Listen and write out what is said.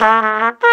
Bye.